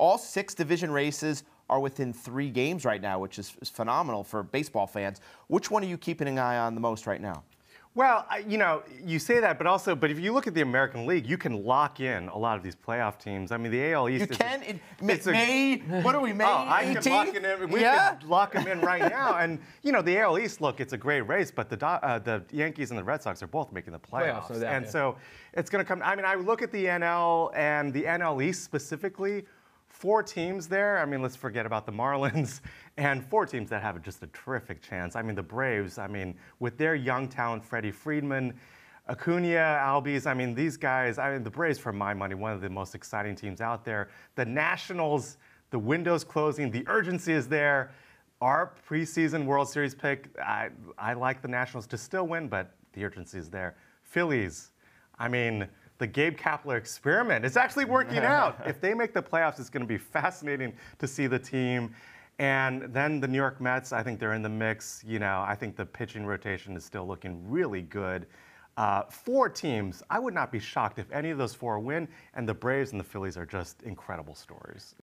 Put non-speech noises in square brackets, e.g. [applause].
All six division races are within three games right now, which is, is phenomenal for baseball fans. Which one are you keeping an eye on the most right now? Well, you know, you say that, but also, but if you look at the American League, you can lock in a lot of these playoff teams. I mean, the AL East. You can. In May. what are we? May. Oh, I 18th? can lock in. We yeah? can lock them in right now. And you know, the AL East. Look, it's a great race, but the uh, the Yankees and the Red Sox are both making the playoffs, playoffs no doubt, and yeah. so it's going to come. I mean, I look at the NL and the NL East specifically four teams there. I mean, let's forget about the Marlins, [laughs] and four teams that have just a terrific chance. I mean, the Braves, I mean, with their young talent, Freddie Freeman, Acuna, Albies, I mean, these guys, I mean, the Braves, for my money, one of the most exciting teams out there. The Nationals, the window's closing, the urgency is there. Our preseason World Series pick, I, I like the Nationals to still win, but the urgency is there. Phillies, I mean, the Gabe Kapler experiment is actually working out. if they make the playoffs, it's going to be fascinating to see the team. And then the New York Mets, I think they're in the mix. You know, I think the pitching rotation is still looking really good. Uh, four teams, I would not be shocked if any of those four win, and the Braves and the Phillies are just incredible stories.